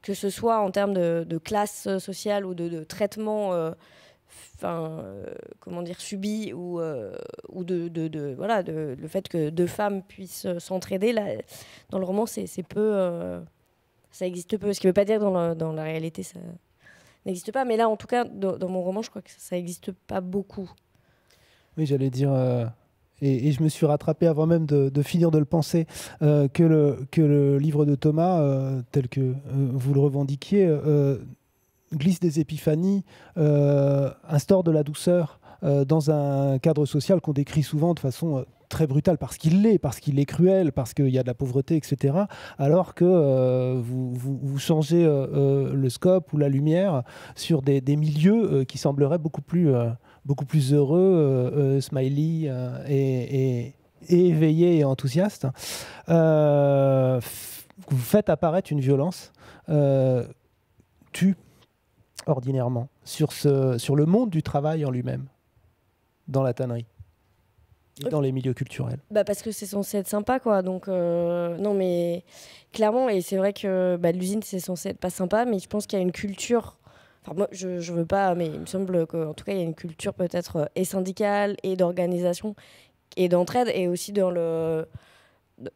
que ce soit en termes de, classe sociale ou de, traitement, euh, euh, comment dire, subi, ou, ou de, voilà, le fait que deux femmes puissent s'entraider, là, dans le roman, c'est peu. ça existe peu. Ce qui ne veut pas dire que dans, la réalité, ça n'existe pas. Mais là, en tout cas, dans mon roman, je crois que ça n'existe pas beaucoup. Oui, j'allais dire, euh, et, je me suis rattrapé avant même de, finir de le penser, euh, que, le, que le livre de Thomas, euh, tel que vous le revendiquiez, glisse des épiphanies, instaure de la douceur dans un cadre social qu'on décrit souvent de façon très brutale parce qu'il l'est, parce qu'il est cruel, parce qu'il y a de la pauvreté, etc. Alors que vous, vous, changez le scope ou la lumière sur des, des milieux qui sembleraient beaucoup plus beaucoup plus heureux, euh, euh, smiley euh, et, éveillé et enthousiaste. vous faites apparaître une violence tue ordinairement sur, ce, sur le monde du travail en lui-même, dans la tannerie et dans les milieux culturels bah Parce que c'est censé être sympa, quoi. Donc, non, mais clairement, et c'est vrai que bah, l'usine, c'est censé être pas sympa, mais je pense qu'il y a une culture moi, je ne veux pas, mais il me semble qu'en tout cas, il y a une culture peut-être euh, et syndicale et d'organisation et d'entraide et aussi dans le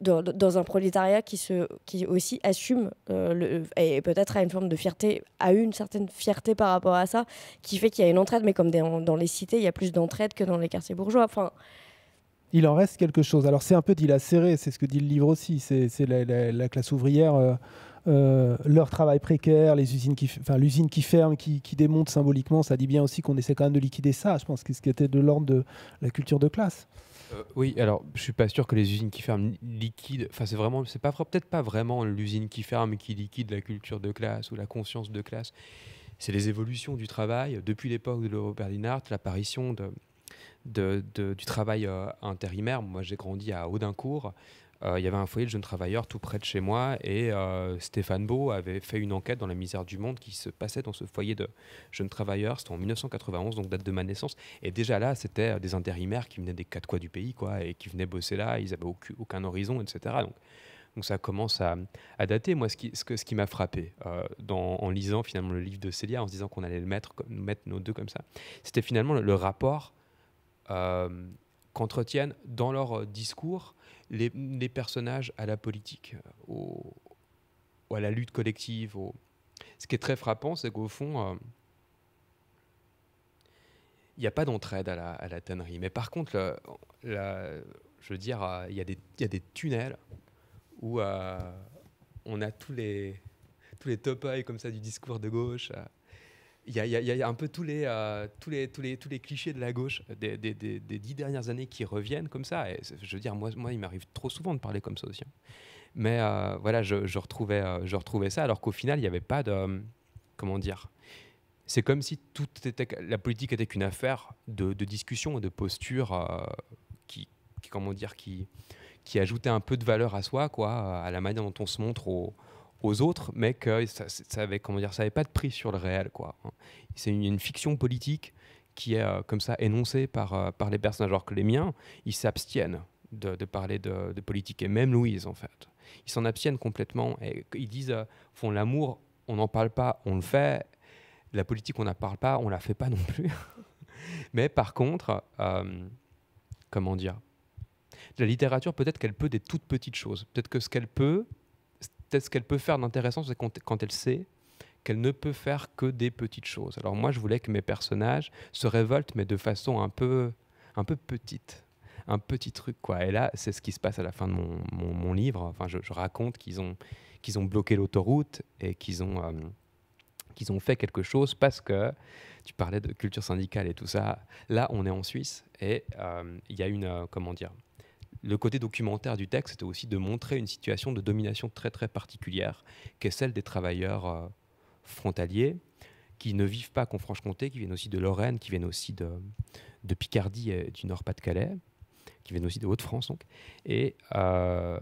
dans, un prolétariat qui se qui aussi assume euh, et peut-être a une forme de fierté a eu une certaine fierté par rapport à ça qui fait qu'il y a une entraide mais comme dans les cités il y a plus d'entraide que dans les quartiers bourgeois. Enfin il en reste quelque chose. Alors c'est un peu dilacéré c'est ce que dit le livre aussi c'est la, la, classe ouvrière euh, euh, leur travail précaire, les usines qui, enfin, l'usine qui ferme, qui, démonte symboliquement, ça dit bien aussi qu'on essaie quand même de liquider ça. Je pense que ce qui était de l'ordre de la culture de classe. Euh, oui, alors je suis pas sûr que les usines qui ferment liquident. Enfin, c'est vraiment, c'est peut-être pas vraiment l'usine qui ferme qui liquide la culture de classe ou la conscience de classe. C'est les évolutions du travail depuis l'époque de Robert Linhart, l'apparition du travail euh, intérimaire. Moi, j'ai grandi à Audincourt. Euh, il y avait un foyer de jeunes travailleurs tout près de chez moi et euh, Stéphane Beau avait fait une enquête dans la misère du monde qui se passait dans ce foyer de jeunes travailleurs. C'était en 1991, donc date de ma naissance. Et déjà là, c'était des intérimaires qui venaient des quatre coins du pays quoi, et qui venaient bosser là. Ils n'avaient aucun, horizon, etc. Donc, donc ça commence à, dater. Moi, ce qui, ce ce qui m'a frappé euh, en lisant finalement le livre de Célia, en se disant qu'on allait le mettre, mettre nos deux comme ça, c'était finalement le, rapport qu'entretiennent dans leur discours les, personnages à la politique, au, à la lutte collective. Ce qui est très frappant, c'est qu'au fond, il n'y a pas d'entraide à la, tannerie. Mais par contre, je veux dire, il y, a des, y a des tunnels où on a tous les, tous les top comme ça du discours de gauche. Il y, a un peu tous les, euh, tous, les, tous, les, tous les clichés de la gauche des, des, des, dix dernières années qui reviennent comme ça. Je veux dire, moi, moi il m'arrive trop souvent de parler comme ça aussi. Hein. Mais euh, voilà, je, retrouvais, euh, je retrouvais ça, alors qu'au final, il n'y avait pas de. Comment dire C'est comme si tout la politique était qu'une affaire de, discussion et de posture qui, qui, comment dire, qui, qui ajoutait un peu de valeur à soi, quoi, à la manière dont on se montre aux aux autres, mais que ça, ça avait comment dire, ça avait pas de prix sur le réel, quoi. Hein. C'est une, fiction politique qui est euh, comme ça énoncée par, euh, par les personnages, alors que les miens, ils s'abstiennent de, parler de, politique, et même Louise, en fait. Ils s'en abstiennent complètement, et ils disent, euh, font l'amour, on n'en parle pas, on le fait, la politique, on n'en parle pas, on la fait pas non plus. mais par contre, comment dire, la littérature, peut-être qu'elle peut des toutes petites choses. Peut-être que ce qu'elle peut, peut-être ce qu'elle peut faire d'intéressant, c'est quand, elle sait qu'elle ne peut faire que des petites choses. Alors moi, je voulais que mes personnages se révoltent, mais de façon un peu, un peu petite, un petit truc quoi. Et là, c'est ce qui se passe à la fin de mon, livre. Enfin, je, raconte qu'ils ont, qu'ils ont bloqué l'autoroute et qu'ils ont, euh, qu'ils ont fait quelque chose parce que tu parlais de culture syndicale et tout ça. Là, on est en Suisse et euh, il y a une, euh, comment dire, le côté documentaire du texte, c'était aussi de montrer une situation de domination très très particulière, qui est celle des travailleurs euh, frontaliers, qui ne vivent pas qu'en Franche-Comté, qui viennent aussi de Lorraine, qui viennent aussi de, Picardie et du Nord-Pas-de-Calais, qui viennent aussi de Haute-France. Donc. Et euh,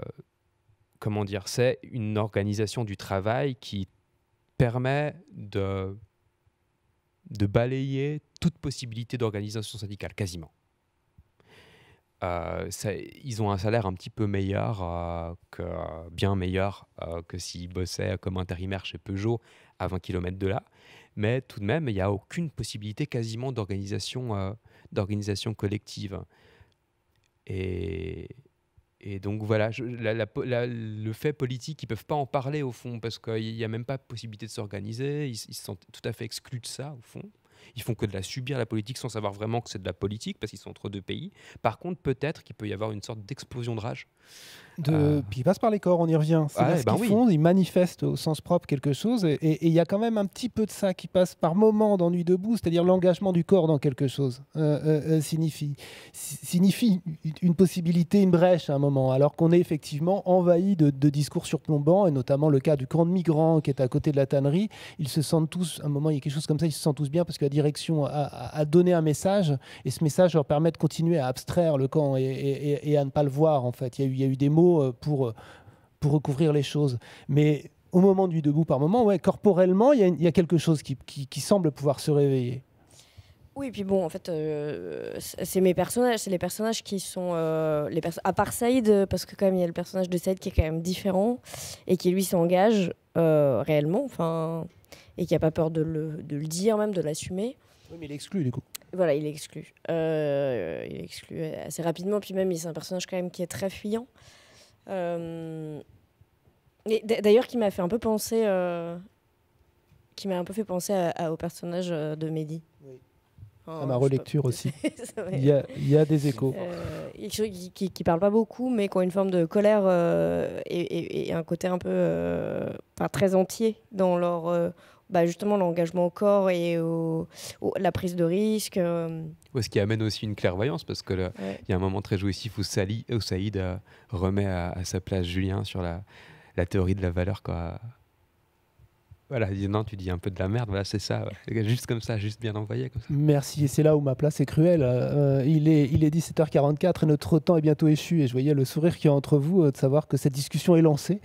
comment dire, c'est une organisation du travail qui permet de balayer toute possibilité d'organisation syndicale, quasiment. Euh, ils ont un salaire un petit peu meilleur, euh, bien meilleur euh, que s'ils bossaient comme intérimaire chez Peugeot à 20 km de là. Mais tout de même, il n'y a aucune possibilité quasiment d'organisation, collective. Et, et donc voilà, le fait politique, ils ne peuvent pas en parler au fond, parce qu'il n'y a même pas possibilité de s'organiser, ils, ils, sont tout à fait exclus de ça au fond. Ils font que de la subir la politique sans savoir vraiment que c'est de la politique parce qu'ils sont entre deux pays. Par contre, peut-être qu'il peut y avoir une sorte d'explosion de rage de... Euh. Puis ils passent par les corps, on y revient. C'est ah, ce ben qu'ils font, ils manifestent au sens propre quelque chose. Et il y a quand même un petit peu de ça qui passe par moment dans Nuit debout, c'est-à-dire l'engagement du corps dans quelque chose euh, euh, signifie, signifie une possibilité, une brèche à un moment, alors qu'on est effectivement envahi de, discours surplombants, et notamment le cas du camp de migrants qui est à côté de la tannerie. Ils se sentent tous, à un moment, il y a quelque chose comme ça, ils se sentent tous bien parce que la direction a, donné un message, et ce message leur permet de continuer à abstraire le camp et, à ne pas le voir, en fait. Il y a eu, il y a eu des mots euh, pour, euh, pour recouvrir les choses. Mais au moment du debout par moment, ouais, corporellement, il y, a quelque chose qui, qui, semble pouvoir se réveiller. Oui, puis bon, en fait, euh, c'est mes personnages, c'est les personnages qui sont les à part Saïd, parce que quand même il y a le personnage de Saïd qui est quand même différent et qui lui s'engage réellement, enfin, et qui a pas peur de le, de le dire même, de l'assumer. Oui, mais il est exclu du coup. Voilà, il est exclu. il est exclu assez rapidement, puis même c'est un personnage quand même qui est très fuyant. Euh, d'ailleurs, qui m'a fait un peu penser, euh, qui m'a un peu fait penser au personnage euh, de Mehdi. Oui. à ma relecture aussi. il, y a, il, y a, des échos. qui, qui, qui, parlent pas beaucoup, mais qui ont une forme de colère et, et, un côté un peu pas très entier dans leur bah, justement l'engagement au corps et la prise de risque. Euh. ce qui amène aussi une clairvoyance, parce qu'il il y a un moment très jouissif où, où Saïd euh, remet à, sa place Julien sur la, la théorie de la valeur. Quoi. Voilà, non, tu dis un peu de la merde, voilà, c'est ça, juste comme ça, juste bien envoyé. Merci, et c'est là où ma place est cruelle. Euh, il, est, il est 17h44 et notre temps est bientôt échu, et je voyais le sourire qui est entre vous euh, de savoir que cette discussion est lancée,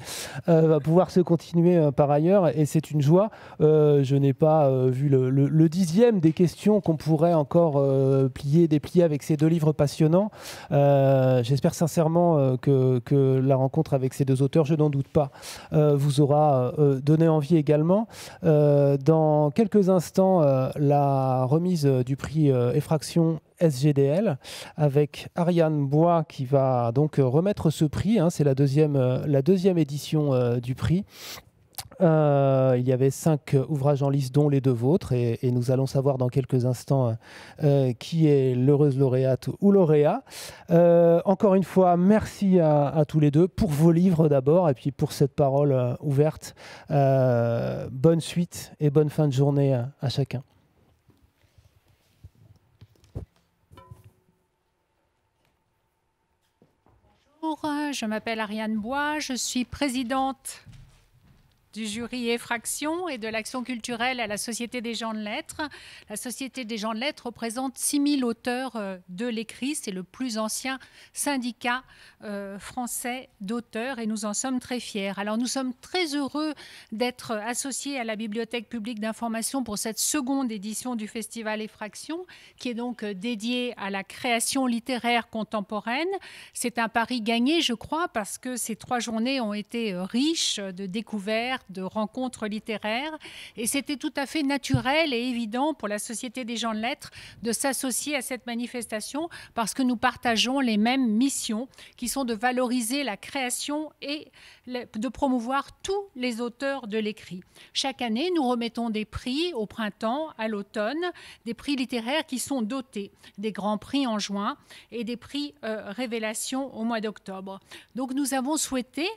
euh, va pouvoir se continuer par ailleurs, et c'est une joie. je n'ai pas vu le, dixième des questions qu'on pourrait encore plier, déplier avec ces deux livres passionnants. J'espère sincèrement que, que, la rencontre avec ces deux auteurs, je n'en doute pas, vous aura donné envie également maintenant. dans quelques instants, la remise du prix Effraction SGDL avec Ariane Bois qui va donc remettre ce prix. Hein. C'est la deuxième édition du prix. Euh, il y avait cinq ouvrages en liste, dont les deux vôtres, et, nous allons savoir dans quelques instants euh, qui est l'heureuse lauréate ou lauréat. Euh, encore une fois, merci à, tous les deux pour vos livres d'abord, et puis pour cette parole ouverte. bonne suite et bonne fin de journée à chacun. Bonjour, je m'appelle Ariane Bois, je suis présidente du jury Effraction et de l'action culturelle à la Société des gens de lettres. La Société des gens de lettres représente 6000 auteurs euh, de l'écrit. C'est le plus ancien syndicat euh, français d'auteurs et nous en sommes très fiers. Alors nous sommes très heureux d'être associés à la Bibliothèque publique d'information pour cette seconde édition du Festival Effraction qui est donc euh, dédiée à la création littéraire contemporaine. C'est un pari gagné, je crois, parce que ces trois journées ont été riches de découvertes de rencontres littéraires. Et c'était tout à fait naturel et évident pour la Société des gens de lettres de s'associer à cette manifestation parce que nous partageons les mêmes missions qui sont de valoriser la création et de promouvoir tous les auteurs de l'écrit. Chaque année, nous remettons des prix au printemps, à l'automne, des prix littéraires qui sont dotés, des grands prix en juin et des prix euh, révélation au mois d'octobre. Donc nous avons souhaité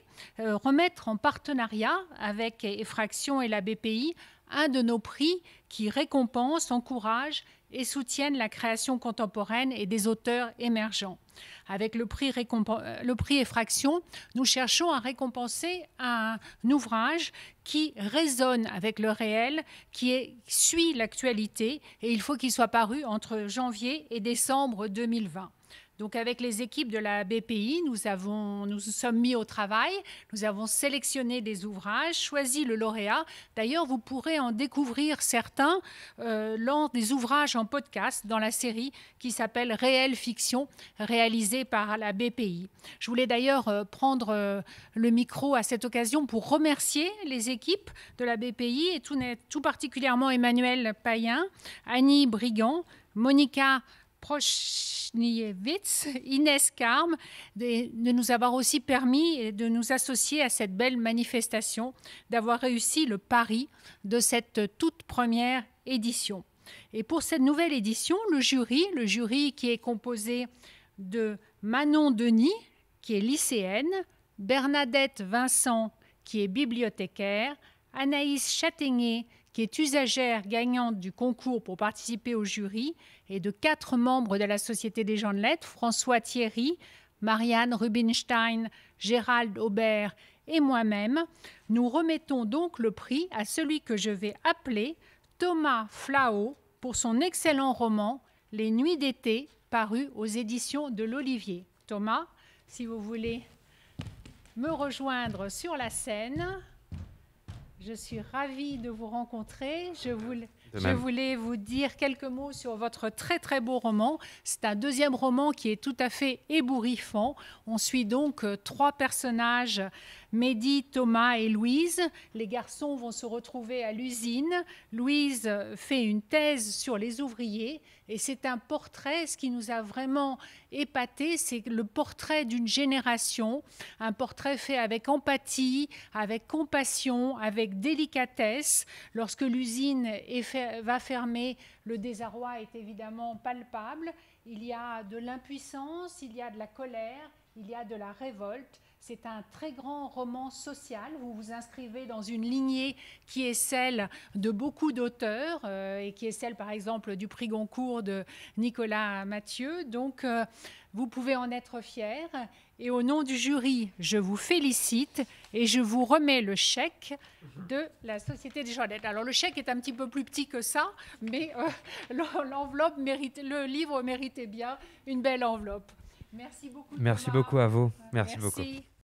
euh, remettre en partenariat avec Effraction et la BPI un de nos prix qui récompense, encourage et soutiennent la création contemporaine et des auteurs émergents. Avec le prix, euh, le prix Effraction, nous cherchons à récompenser un ouvrage qui résonne avec le réel, qui suit l'actualité, et il faut qu'il soit paru entre janvier et décembre 2020. Donc avec les équipes de la BPI, nous avons nous, sommes mis au travail, nous avons sélectionné des ouvrages, choisi le lauréat. D'ailleurs, vous pourrez en découvrir certains euh, lors des ouvrages en podcast dans la série qui s'appelle Réelle fiction, réalisée par la BPI. Je voulais d'ailleurs euh, prendre euh, le micro à cette occasion pour remercier les équipes de la BPI et tout, tout particulièrement Emmanuel Payen, Annie Brigand, Monica Prochniewicz, Inès Carme, de, nous avoir aussi permis de nous associer à cette belle manifestation, d'avoir réussi le pari de cette toute première édition. Et pour cette nouvelle édition, le jury, le jury qui est composé de Manon Denis, qui est lycéenne, Bernadette Vincent, qui est bibliothécaire, Anaïs Châtaignier, qui est usagère gagnante du concours pour participer au jury, et de quatre membres de la Société des gens de lettres, François Thierry, Marianne Rubinstein, Gérald Aubert et moi-même, nous remettons donc le prix à celui que je vais appeler Thomas Flao pour son excellent roman Les Nuits d'été, paru aux éditions de l'Olivier. Thomas, si vous voulez me rejoindre sur la scène. Je suis ravie de vous rencontrer. Je voulais, vous dire quelques mots sur votre très très beau roman. C'est un deuxième roman qui est tout à fait ébouriffant. On suit donc euh, trois personnages Mehdi, Thomas et Louise. Les garçons vont se retrouver à l'usine. Louise fait une thèse sur les ouvriers et c'est un portrait, ce qui nous a vraiment épaté, c'est le portrait d'une génération, un portrait fait avec empathie, avec compassion, avec délicatesse. Lorsque l'usine va fermer, le désarroi est évidemment palpable. Il y a de l'impuissance, il y a de la colère, il y a de la révolte. C'est un très grand roman social. Vous vous inscrivez dans une lignée qui est celle de beaucoup d'auteurs euh, et qui est celle, par exemple, du prix Goncourt de Nicolas Mathieu. Donc, euh, vous pouvez en être fier. Et au nom du jury, je vous félicite et je vous remets le chèque de la Société des Journalistes. Alors, le chèque est un petit peu plus petit que ça, mais euh, l'enveloppe mérite, le livre méritait bien une belle enveloppe. Merci beaucoup. Merci beaucoup à vous. Merci. beaucoup.